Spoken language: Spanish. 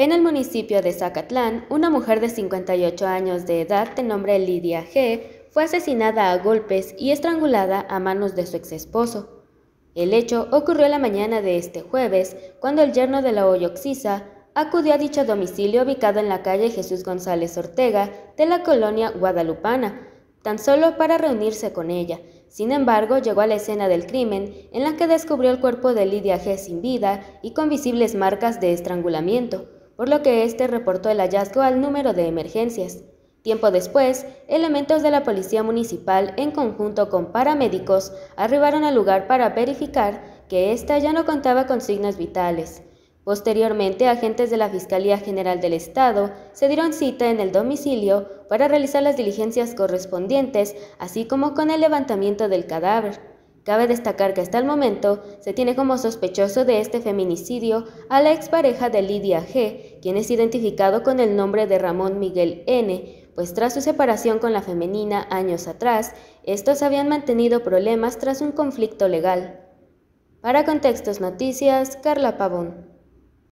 En el municipio de Zacatlán, una mujer de 58 años de edad de nombre Lidia G. fue asesinada a golpes y estrangulada a manos de su exesposo. El hecho ocurrió la mañana de este jueves, cuando el yerno de la Hoyoxisa acudió a dicho domicilio ubicado en la calle Jesús González Ortega de la colonia Guadalupana, tan solo para reunirse con ella. Sin embargo, llegó a la escena del crimen, en la que descubrió el cuerpo de Lidia G. sin vida y con visibles marcas de estrangulamiento por lo que este reportó el hallazgo al número de emergencias. Tiempo después, elementos de la Policía Municipal, en conjunto con paramédicos, arribaron al lugar para verificar que ésta ya no contaba con signos vitales. Posteriormente, agentes de la Fiscalía General del Estado se dieron cita en el domicilio para realizar las diligencias correspondientes, así como con el levantamiento del cadáver. Cabe destacar que hasta el momento se tiene como sospechoso de este feminicidio a la expareja de Lidia G., quien es identificado con el nombre de Ramón Miguel N., pues tras su separación con la femenina años atrás, estos habían mantenido problemas tras un conflicto legal. Para Contextos Noticias, Carla Pavón.